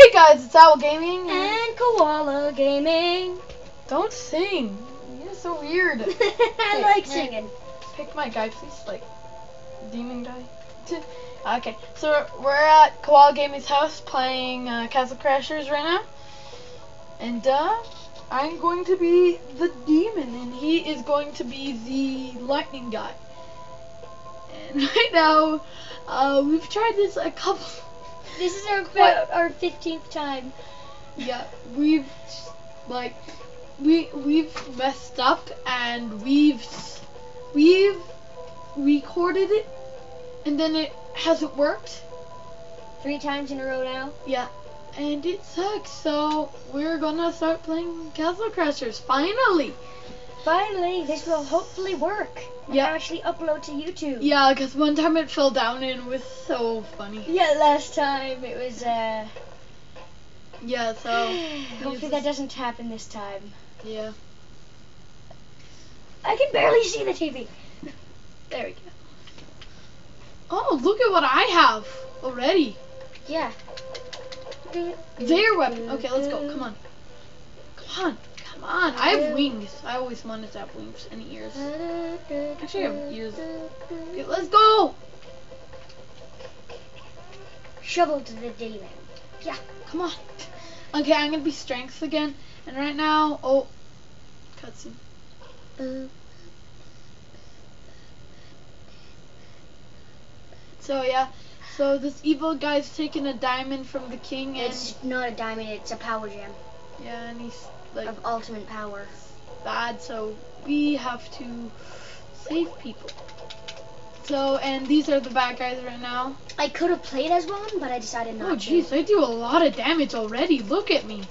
Hey guys, it's Owl Gaming. And Koala Gaming. Don't sing. You're so weird. I like singing. Pick my guy, please. Like, demon guy. okay, so we're at Koala Gaming's house playing uh, Castle Crashers right now. And, uh, I'm going to be the demon, and he is going to be the lightning guy. And right now, uh, we've tried this a couple. This is our about our fifteenth time. Yeah, we've like we we've messed up and we've we've recorded it and then it hasn't worked. Three times in a row now. Yeah, and it sucks. So we're gonna start playing Castle Crashers finally. Finally, this will hopefully work. Yeah. Actually, upload to YouTube. Yeah, because one time it fell down and it was so funny. Yeah, last time it was. uh... Yeah, so Hopefully that doesn't happen this time. Yeah. I can barely see the TV. There we go. Oh, look at what I have already. Yeah. Their weapon. Okay, let's go. Come on. Come on. Come on. I have wings. I always wanted to have wings and ears. Actually, I have ears. Okay, let's go. Shovel to the demon. Yeah, come on. Okay, I'm gonna be strength again. And right now, oh, cutscene. So yeah, so this evil guy's taking a diamond from the king, and It's not a diamond, it's a power gem yeah, and he's like of ultimate power. bad. So we have to save people. So and these are the bad guys right now. I could have played as one, but I decided not Oh jeez, I do a lot of damage already. Look at me.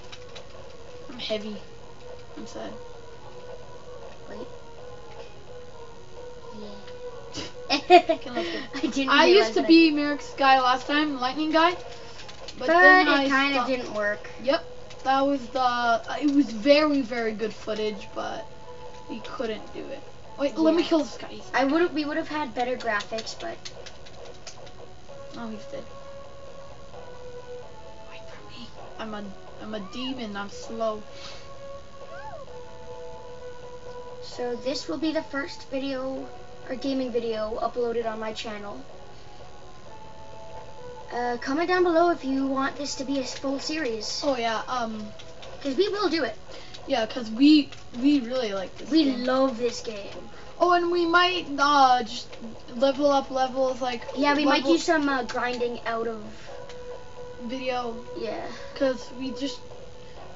I'm heavy. I'm sad. Wait. Okay. I didn't. I used to be Merrick's guy last time, lightning guy. But, But, then it kind of didn't work. Yep, that was the. Uh, it was very very good footage, but we couldn't do it. Wait, let me kill this guy. I would. We would have had better graphics, but Oh, he's dead. Wait for me. I'm a I'm a demon. I'm slow. so this will be the first video or gaming video uploaded on my channel. Uh, comment down below if you want this to be a full series, Oh yeah. Um. because we will do it. Yeah, cause we we really like this. We game. love this game. Oh, and we might uh just level up levels like Yeah, we might do some uh, grinding out of video yeah because we just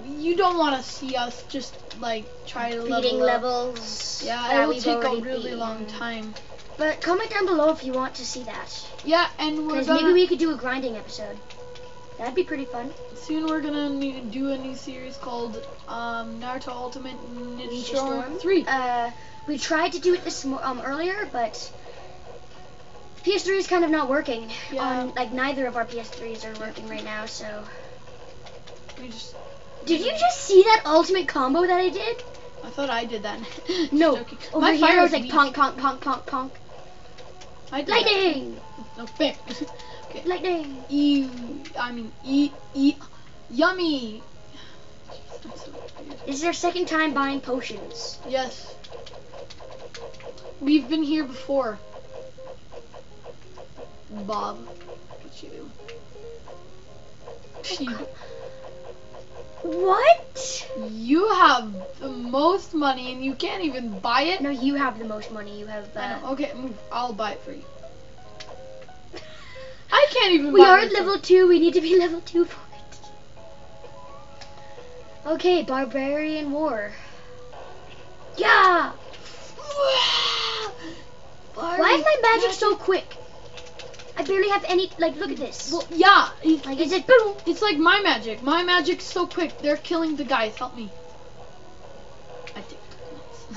you don't want to see us just like try to beating level up. levels. Yeah, it will take a really beaten. long time. But comment down below if you want to see that. Yeah, and we're gonna maybe we could do a grinding episode. That'd be pretty fun. soon we're gonna do a new series called um, Naruto Ultimate Ninja, Ninja Storm Storm. Three. Uh, we tried to do it this mo- um earlier, but PS3 is kind of not working. Yeah. On like neither of our PS3s are working right now. So, We just did you just see that ultimate combo that I did? I thought I did that. No. Over My here fire I was like weak. punk, punk, punk, punk, punk. Lightning, oh, No fair. okay. lightning. Ew. I mean, eat, eat, yummy. Jeez, I'm so weird. This is our second time buying potions. Yes. We've been here before. Bob. What you do? You, What? you have the most money and you can't even buy it? No, you have the most money. You have. I Uh, know. Okay, move. I'll buy it for you. I can't even we buy are level two. We need to be level two for it. Okay, barbarian war. Yeah. Why is my magic so quick? I barely have any. Like, look at this. Well, yeah. It, like, is it boom? it's like my magic. My magic's so quick. They're killing the guys. Help me. I think.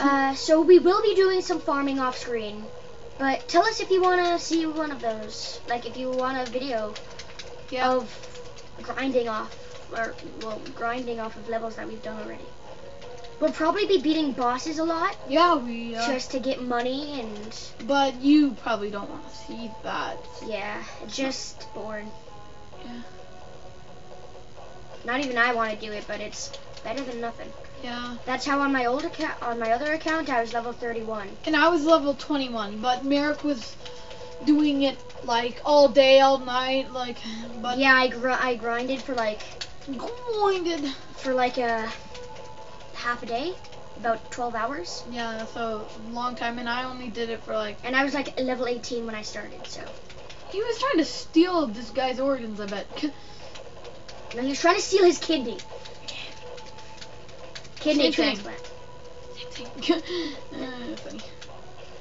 Uh, so we will be doing some farming off screen. But tell us if you want to see one of those. Like, if you want a video yeah. of grinding off, or, well, grinding off of levels that we've done already. We'll probably be beating bosses a lot Yeah, we. Uh, just to get money and, but you probably don't want to see that. yeah, just boring. Yeah. Not even I want to do it, but it's better than nothing. Yeah. That's how on my old account, on my other account, I was level 31. And I was level 21, but Merrick was doing it like all day, all night, like. But yeah, I gr- I grinded for like grinded. for like a half a day, about 12 hours, Yeah, so long time, and I only did it for like. and I was like level 18 when I started. So He was trying to steal this guy's organs, I bet. no, he was trying to steal his kidney. Kidney Same thing. transplant. uh, funny.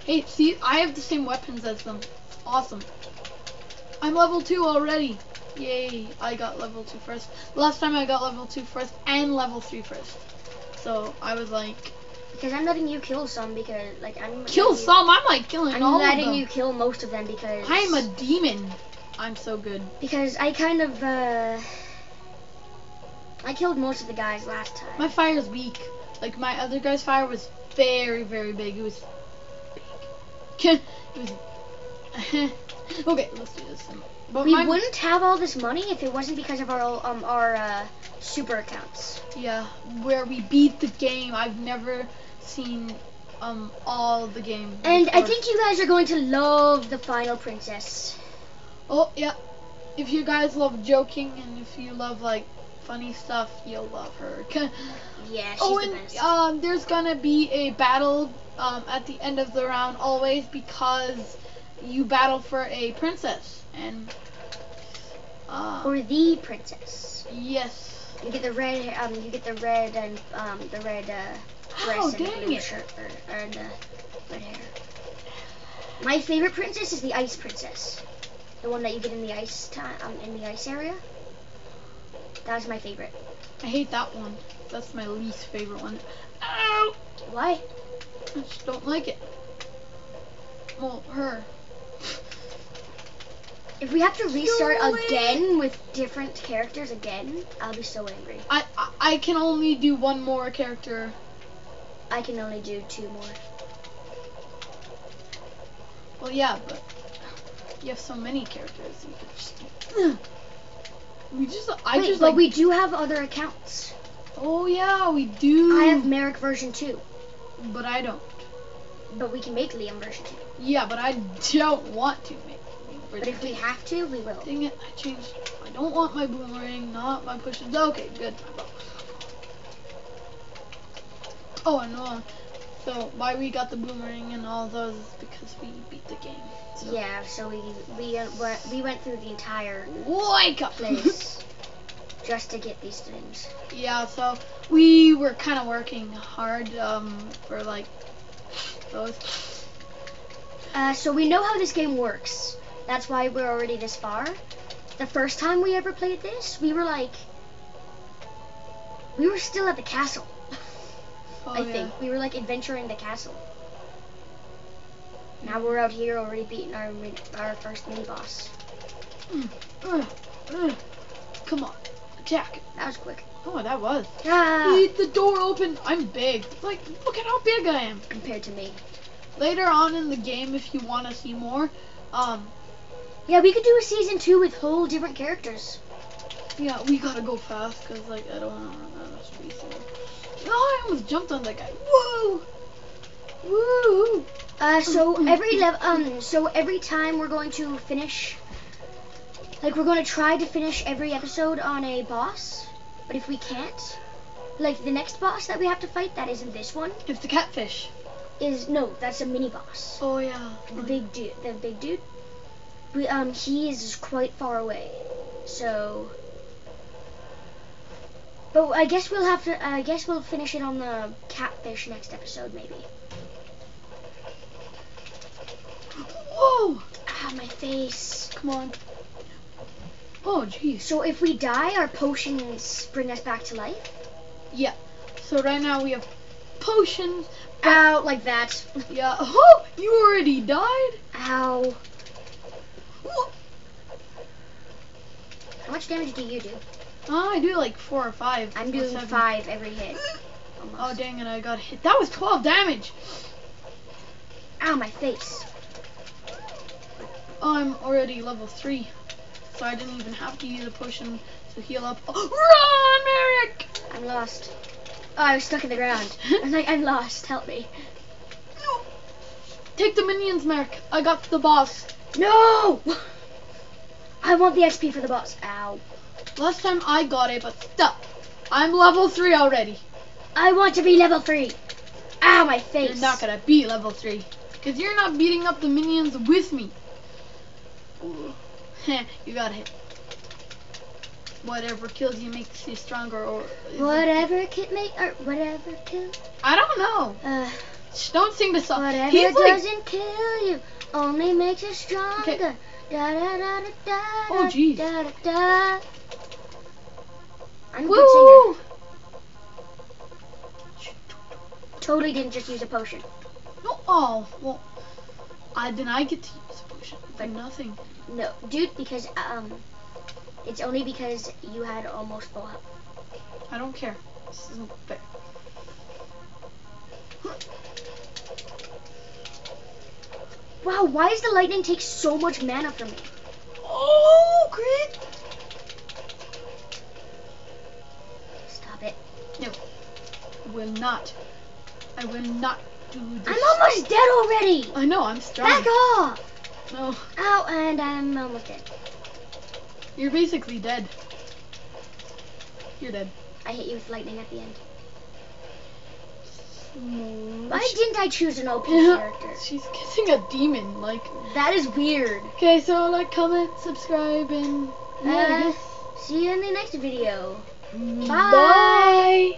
Hey, see, I have the same weapons as them. Awesome. I'm level 2 already. Yay, I got level 2 first. Last time I got level 2 first and level 3 first. So I was like, Because I'm letting you kill some because like I'm kill you- some. I'm like killing I'm all of letting you kill most of them because I'm a demon. I'm so good. because I kind of uh I killed most of the guys last time. My fire is weak. Like my other guy's fire was very, very big. It was big. it was. okay, let's do this. But we wouldn't have all this money if it wasn't because of our um our uh, super accounts. Yeah, where we beat the game. I've never seen um all the game. And I think you guys are going to love the final princess. Oh yeah, if you guys love joking and if you love like funny stuff, you'll love her. Yeah, she's Oh, the and best. um, there's gonna be a battle um, at the end of the round always because you battle for a princess and uh, or the princess. yes. You get the red um you get the red and um the red uh dress Oh, and blue it. shirt or, or the red hair. My favorite princess is the ice princess. The one that you get in the ice time um, in the ice area. That was my favorite. I hate that one. That's my least favorite one. Ow! Why? I just don't like it. Well, her. If we have to restart again with different characters again, I'll be so angry. I, I I can only do one more character. I can only do two more. Well, yeah, but you have so many characters. Just. We just. I Wait, just but like. we do have other accounts. Oh yeah, we do. I have Merrick version 2, but I don't. but we can make Liam version 2. Yeah, but I don't want to make. But if we have to, we will. Dang it! I changed. I don't want my boomerang, not my pushes. Okay, good. Oh, and uh, so why we got the boomerang and all those is because we beat the game. So. Yeah, so we we uh, went, we went through the entire Wake up, place just to get these things. yeah, so we were kind of working hard um, for like those. Uh, so we know how this game works. That's why we're already this far. The first time we ever played this, we were like, we were still at the castle. Oh, I yeah. think we were like adventuring the castle. Now we're out here already beating our our first mini boss. Mm, uh, uh. Come on, attack. That was quick. Oh, that was. Ah, Eat the door open. I'm big. Like, look at how big I am. compared to me. Later on in the game, if you want to see more, um, Yeah, we could do a season two with whole different characters. yeah, we gotta go fast because like I don't want to run out of space. Oh, I almost jumped on that guy. Whoa! Woo! Uh, so every level, um, so every time we're going to finish, like we're going to try to finish every episode on a boss, but if we can't, like the next boss that we have to fight, that isn't this one, It's the catfish. is no, that's a mini boss. Oh yeah. The big dude, the big dude. We um, he is quite far away, so. But I guess we'll have to. I guess we'll finish it on the catfish next episode, maybe. Whoa! Ah, my face. Come on. Oh jeez. So if we die, our potions bring us back to life. Yeah. So right now we have potions. Ow, like that. Yeah. Oh, you already died. Ow. Whoa. How much damage do you do? Oh, I do like four or five. I'm doing seven. five every hit. Oh, Almost. Oh dang it! I got hit. That was 12 damage. Ow, my face. Oh, I'm already level three, so I didn't even have to use a potion to heal up. Oh, Merrick! I'm lost. Oh, I was stuck in the ground. I'm like, I'm lost. Help me. Take the minions, Merc. I got the boss. No! I want the XP for the boss. Ow. Last time I got it, but stop. I'm level 3 already. I want to be level three. Ow, my face. You're not gonna be level 3. Because you're not beating up the minions with me. You got hit. Whatever kills you makes you stronger or... Whatever can make or whatever kill. I don't know. Uh, Shh, don't sing the song. whatever He's doesn't kill you only makes you stronger. Okay. Da da da da da. Oh, jeez. Da da da. I'm a good singer. Woo! Totally didn't just use a potion. No, oh, well, I then I get to use a potion But- nothing. No, dude, because um, it's only because you had almost full health. I don't care. This isn't fair. Wow, why does the lightning take so much mana from me? Oh, crit! Stop it. No, I will not. I will not do this. I'm almost dead already. I know, I'm strong. Back off. No, Ow, and I'm almost dead. you're basically dead. You're dead. I hit you with lightning at the end. No. Why didn't I choose an OP Yeah, character? she's kissing a demon. Like, That is weird. okay, so like, comment, subscribe, and yeah, Uh, guess. see you in the next video. Bye. Bye.